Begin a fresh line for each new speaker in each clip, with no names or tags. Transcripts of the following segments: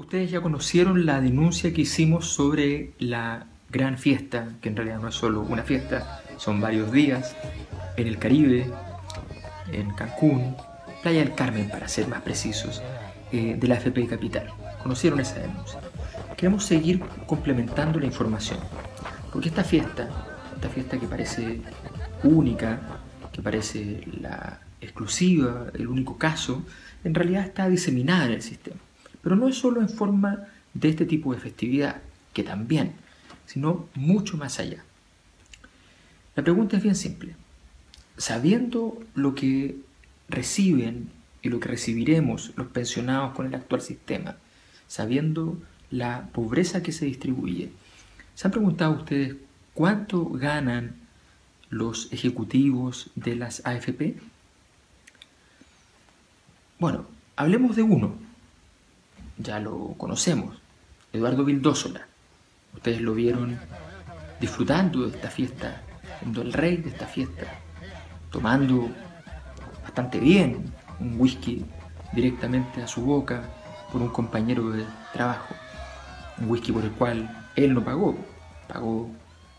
Ustedes ya conocieron la denuncia que hicimos sobre la gran fiesta, que en realidad no es solo una fiesta, son varios días, en el Caribe, en Cancún, Playa del Carmen para ser más precisos, eh, de la FP Capital. Conocieron esa denuncia. Queremos seguir complementando la información, porque esta fiesta, esta fiesta que parece única, que parece la exclusiva, el único caso, en realidad está diseminada en el sistema. Pero no es solo en forma de este tipo de festividad, que también, sino mucho más allá. La pregunta es bien simple. Sabiendo lo que reciben y lo que recibiremos los pensionados con el actual sistema, sabiendo la pobreza que se distribuye, ¿se han preguntado ustedes cuánto ganan los ejecutivos de las AFP? Bueno, hablemos de uno, ya lo conocemos, Eduardo Vildósola. Ustedes lo vieron disfrutando de esta fiesta, siendo el rey de esta fiesta, tomando bastante bien un whisky directamente a su boca por un compañero de trabajo, un whisky por el cual él no pagó, pagó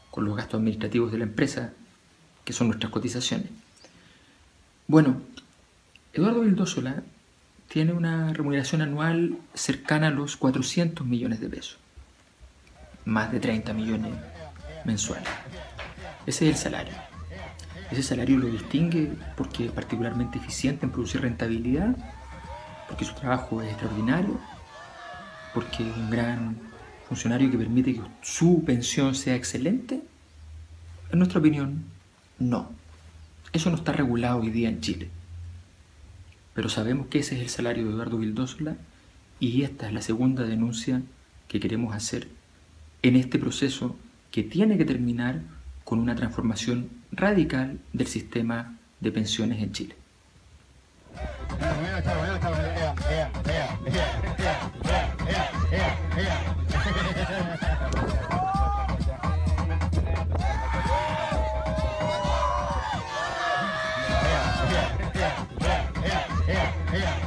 con los gastos administrativos de la empresa, que son nuestras cotizaciones. Bueno, Eduardo Vildósola tiene una remuneración anual cercana a los 400 millones de pesos, más de 30 millones mensuales. Ese es el salario. Ese salario lo distingue porque es particularmente eficiente en producir rentabilidad, porque su trabajo es extraordinario, porque es un gran funcionario que permite que su pensión sea excelente. En nuestra opinión, no. Eso no está regulado hoy día en Chile. Pero sabemos que ese es el salario de Eduardo Vildósola y esta es la segunda denuncia que queremos hacer en este proceso que tiene que terminar con una transformación radical del sistema de pensiones en Chile. Yeah.